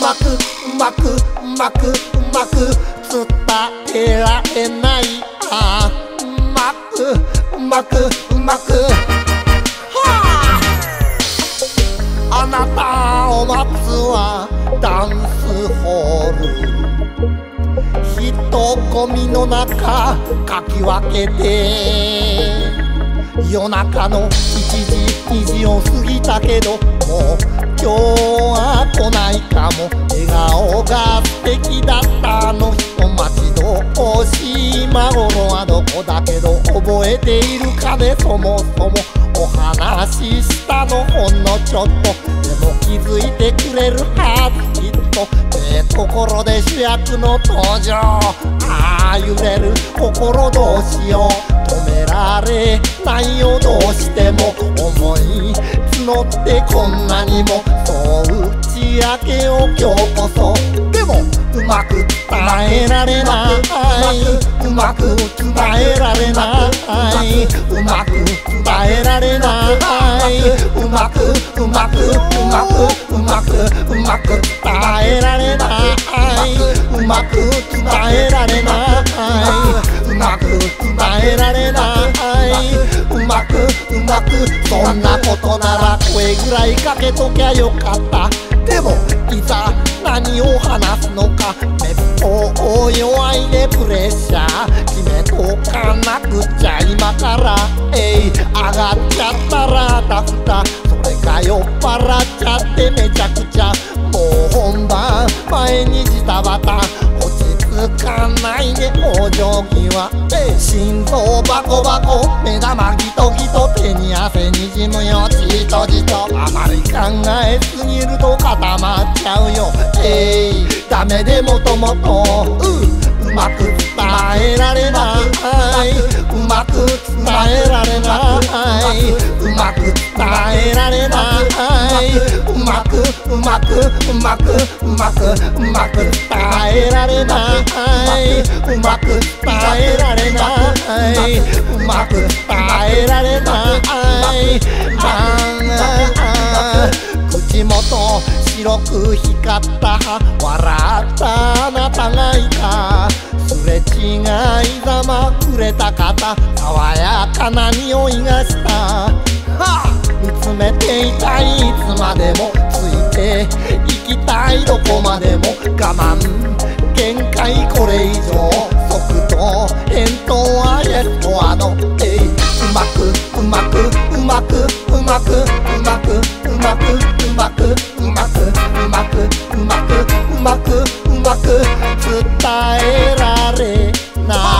まくうまくうまくうまく伝えられない。あうまくうまくうまく。はああなたを待つはダンスホール。人混みの中かき分けて。夜中の1時2時を過ぎたけどもう今日は来ないかも。笑顔が素敵だったあの。人待ち遠しい今頃はどこだけど覚えているかねそもそもお話ししたの。ほんのちょっと。でも気づいてくれるはずきっと。ええところで主役の登場。ああ揺れる心どうしよう。られないよどうしても思い募ってこんなにもそう打ち明けよう今日こそでもうまく伝えられない。うまく伝えられないうまく伝えられない。うまくうまくうまくうまくうまく伝えられないうまく伝えられない。まく伝えられないうまくうまくそんなことなら声ぐらいかけときゃよかったでもいざ何を話すのかめっぽう弱いねプレッシャー決めとかなくちゃ今からえい上がっちゃったらダフタそれが酔っ払っちゃってめちゃくちゃもう本番前にジタバタ着かないね往生際心臓バコバコ目玉ギトギト手に汗にじむよじとじとあまり考えすぎると固まっちゃうよえいダメでもともとううまく伝えられないうまく伝えられないうまく伝えられないうまくうまくうまくうまくうまく伝えられないうまく伝えられないうまく伝えられない口元白く光った笑ったあなたがいたすれ違いざまくれた方爽やかな匂いがしたていたいいつまでもついて行きたいどこまでも我慢限界これ以上速度返答はイエスとあのえいうまくうまくうまくうまくうまくうまくうまくうまくうまくうまくうまくうまく伝えられない